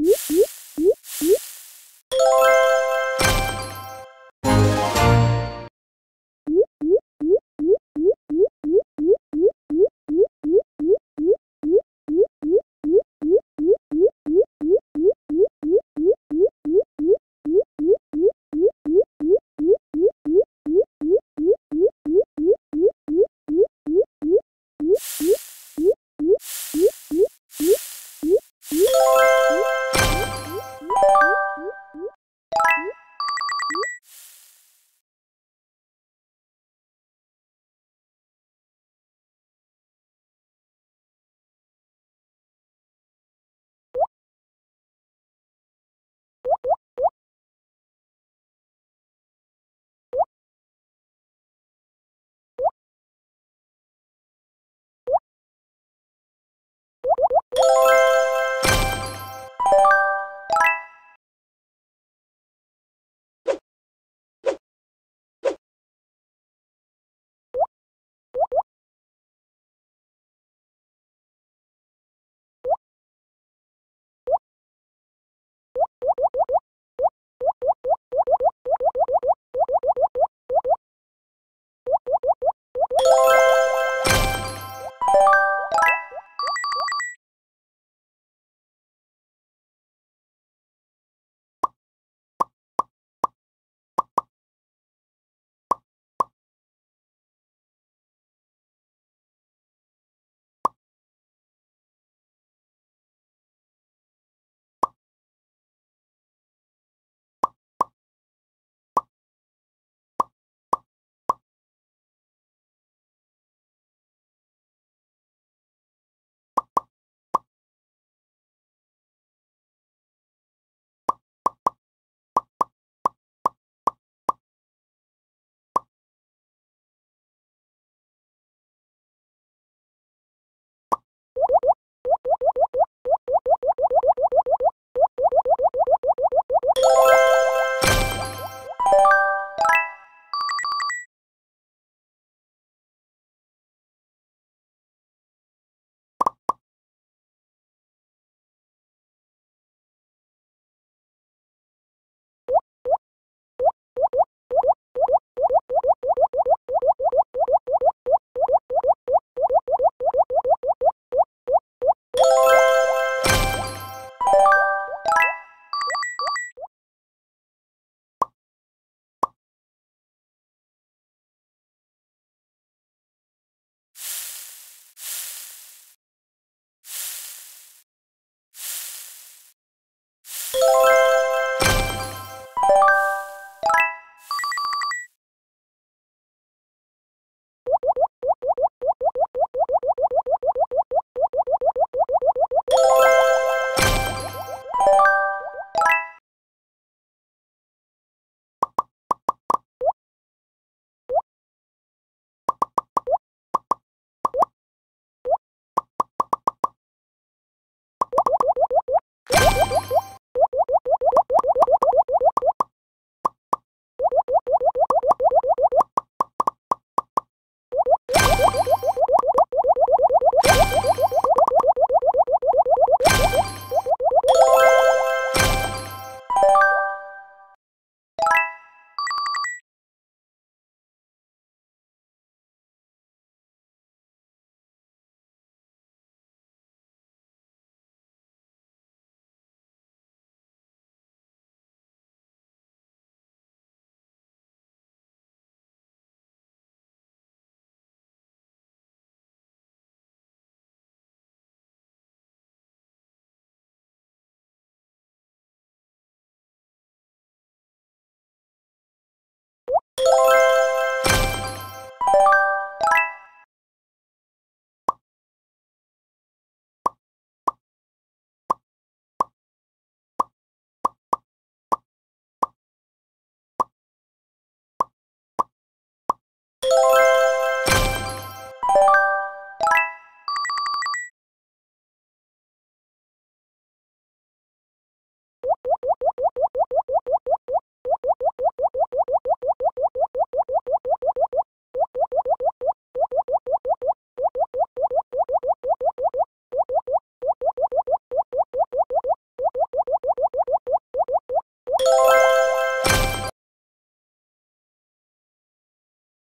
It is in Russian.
Whoop, whoop.